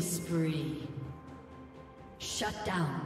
Spree. Shut down.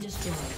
Destroyed.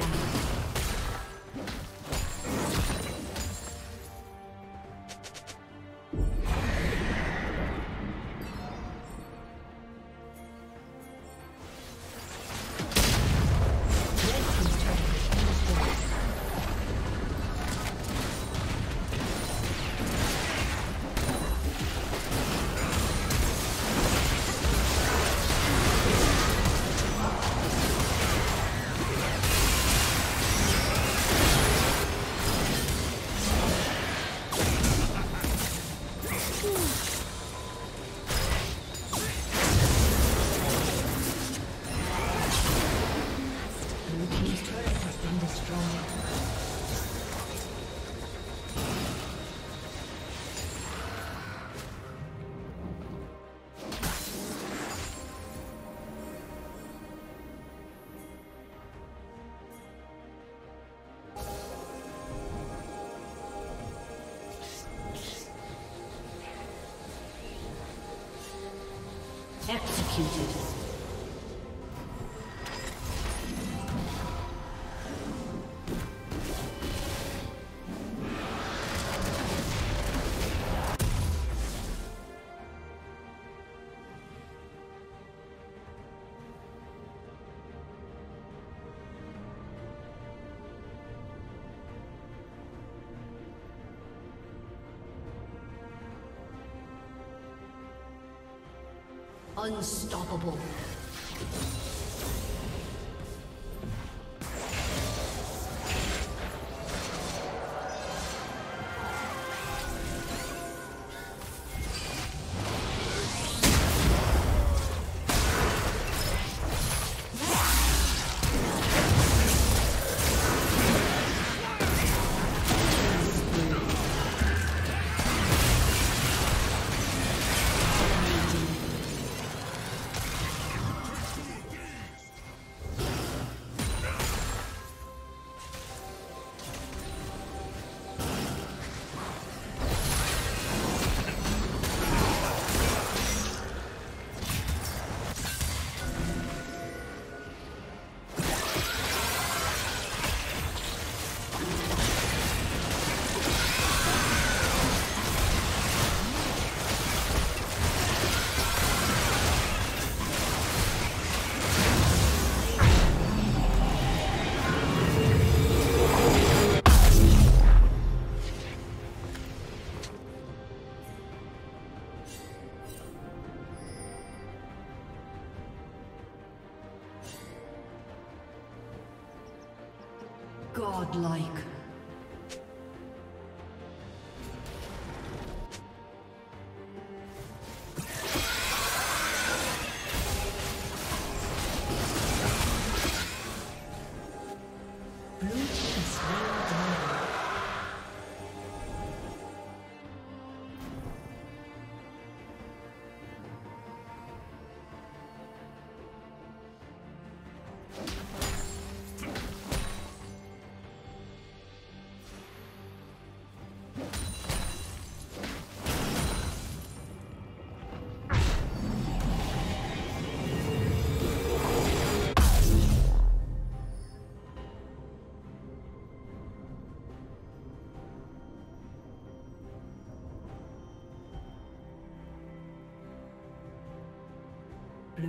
down. Executed. Godlike.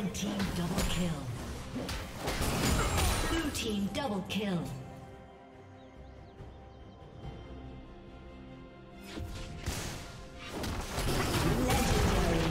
Red team double kill. Blue team double kill. Legendary.